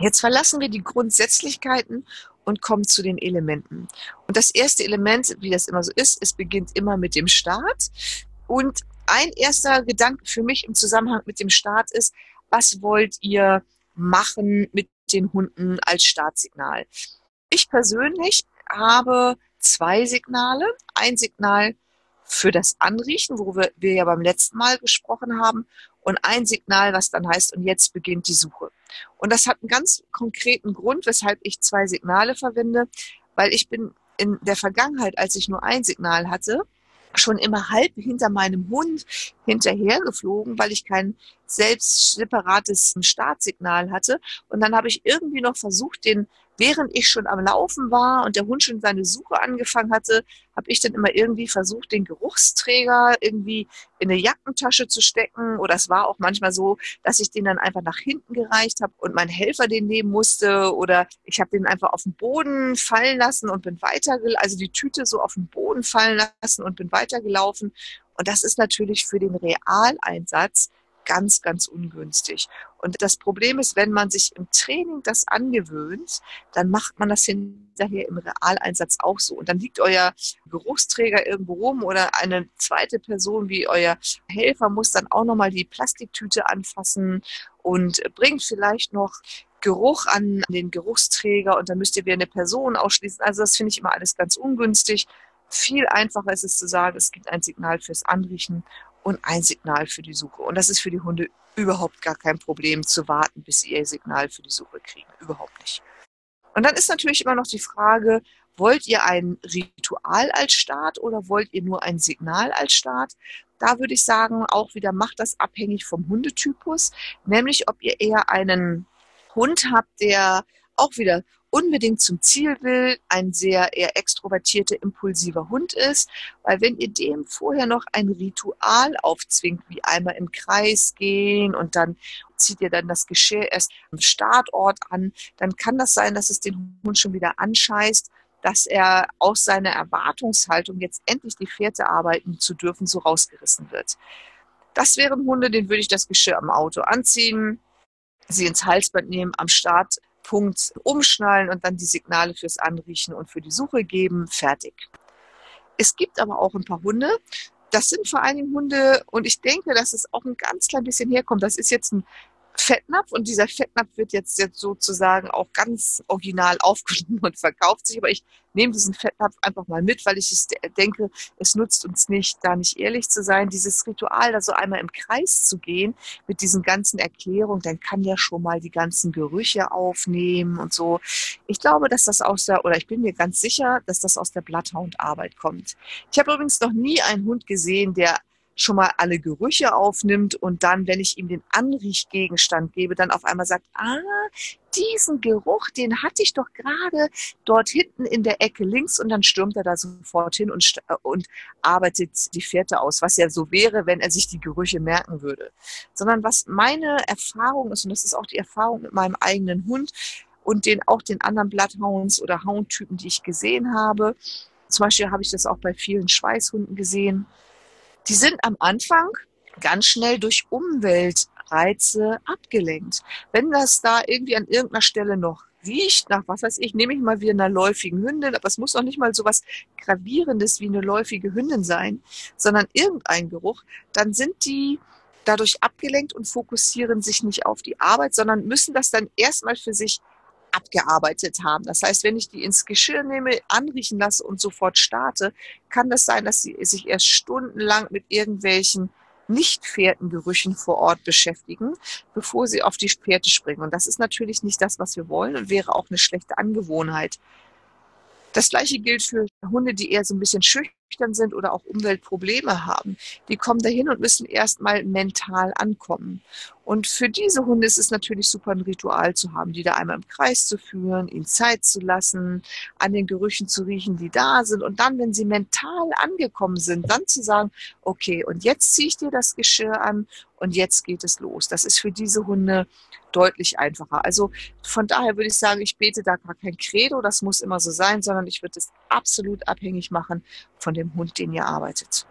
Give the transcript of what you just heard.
Jetzt verlassen wir die Grundsätzlichkeiten und kommen zu den Elementen. Und das erste Element, wie das immer so ist, es beginnt immer mit dem Start. Und ein erster Gedanke für mich im Zusammenhang mit dem Start ist, was wollt ihr machen mit den Hunden als Startsignal? Ich persönlich habe zwei Signale. Ein Signal für das Anriechen, worüber wir ja beim letzten Mal gesprochen haben, und ein Signal, was dann heißt, und jetzt beginnt die Suche. Und das hat einen ganz konkreten Grund, weshalb ich zwei Signale verwende, weil ich bin in der Vergangenheit, als ich nur ein Signal hatte, schon immer halb hinter meinem Hund hinterhergeflogen, weil ich kein selbst separates Startsignal hatte. Und dann habe ich irgendwie noch versucht, den während ich schon am Laufen war und der Hund schon seine Suche angefangen hatte, habe ich dann immer irgendwie versucht, den Geruchsträger irgendwie in eine Jackentasche zu stecken. Oder es war auch manchmal so, dass ich den dann einfach nach hinten gereicht habe und mein Helfer den nehmen musste. Oder ich habe den einfach auf den Boden fallen lassen und bin weiter, also die Tüte so auf den Boden fallen lassen und bin weitergelaufen. Und das ist natürlich für den Realeinsatz ganz, ganz ungünstig. Und das Problem ist, wenn man sich im Training das angewöhnt, dann macht man das hinterher im Realeinsatz auch so. Und dann liegt euer Geruchsträger irgendwo rum oder eine zweite Person wie euer Helfer muss dann auch nochmal die Plastiktüte anfassen und bringt vielleicht noch Geruch an den Geruchsträger und dann müsst ihr wieder eine Person ausschließen. Also das finde ich immer alles ganz ungünstig. Viel einfacher ist es zu sagen, es gibt ein Signal fürs Anriechen und ein Signal für die Suche. Und das ist für die Hunde überhaupt gar kein Problem zu warten, bis sie ihr Signal für die Suche kriegen. Überhaupt nicht. Und dann ist natürlich immer noch die Frage, wollt ihr ein Ritual als Start oder wollt ihr nur ein Signal als Start? Da würde ich sagen, auch wieder macht das abhängig vom Hundetypus, nämlich ob ihr eher einen Hund habt, der auch wieder unbedingt zum Ziel will, ein sehr eher extrovertierter, impulsiver Hund ist, weil wenn ihr dem vorher noch ein Ritual aufzwingt, wie einmal im Kreis gehen und dann zieht ihr dann das Geschirr erst am Startort an, dann kann das sein, dass es den Hund schon wieder anscheißt, dass er aus seiner Erwartungshaltung, jetzt endlich die Fährte arbeiten zu dürfen, so rausgerissen wird. Das wären Hunde, denen würde ich das Geschirr am Auto anziehen, sie ins Halsband nehmen, am Start Punkt umschnallen und dann die Signale fürs Anriechen und für die Suche geben. Fertig. Es gibt aber auch ein paar Hunde. Das sind vor allen Dingen Hunde und ich denke, dass es auch ein ganz klein bisschen herkommt. Das ist jetzt ein Fettnapf und dieser Fettnapf wird jetzt, jetzt sozusagen auch ganz original aufgenommen und verkauft sich. Aber ich nehme diesen Fettnapf einfach mal mit, weil ich denke, es nutzt uns nicht, da nicht ehrlich zu sein. Dieses Ritual, da so einmal im Kreis zu gehen mit diesen ganzen Erklärungen, dann kann ja schon mal die ganzen Gerüche aufnehmen und so. Ich glaube, dass das aus der, oder ich bin mir ganz sicher, dass das aus der Bloodhound-Arbeit kommt. Ich habe übrigens noch nie einen Hund gesehen, der schon mal alle Gerüche aufnimmt und dann, wenn ich ihm den Anriechgegenstand gebe, dann auf einmal sagt, ah, diesen Geruch, den hatte ich doch gerade dort hinten in der Ecke links. Und dann stürmt er da sofort hin und, äh, und arbeitet die Fährte aus, was ja so wäre, wenn er sich die Gerüche merken würde. Sondern was meine Erfahrung ist, und das ist auch die Erfahrung mit meinem eigenen Hund und den, auch den anderen Bloodhounds oder Houndtypen, die ich gesehen habe, zum Beispiel habe ich das auch bei vielen Schweißhunden gesehen, die sind am Anfang ganz schnell durch Umweltreize abgelenkt. Wenn das da irgendwie an irgendeiner Stelle noch riecht nach, was weiß ich, nehme ich mal wie einer läufigen Hündin, aber es muss noch nicht mal so was Gravierendes wie eine läufige Hündin sein, sondern irgendein Geruch, dann sind die dadurch abgelenkt und fokussieren sich nicht auf die Arbeit, sondern müssen das dann erstmal für sich abgearbeitet haben. Das heißt, wenn ich die ins Geschirr nehme, anriechen lasse und sofort starte, kann das sein, dass sie sich erst stundenlang mit irgendwelchen nicht Gerüchen vor Ort beschäftigen, bevor sie auf die Pferde springen. Und das ist natürlich nicht das, was wir wollen und wäre auch eine schlechte Angewohnheit. Das gleiche gilt für Hunde, die eher so ein bisschen schüchtern sind oder auch Umweltprobleme haben. Die kommen dahin und müssen erstmal mental ankommen. Und für diese Hunde ist es natürlich super, ein Ritual zu haben, die da einmal im Kreis zu führen, ihnen Zeit zu lassen, an den Gerüchen zu riechen, die da sind. Und dann, wenn sie mental angekommen sind, dann zu sagen, okay, und jetzt ziehe ich dir das Geschirr an und jetzt geht es los. Das ist für diese Hunde deutlich einfacher. Also von daher würde ich sagen, ich bete da gar kein Credo, das muss immer so sein, sondern ich würde es absolut abhängig machen von dem Hund, den ihr arbeitet.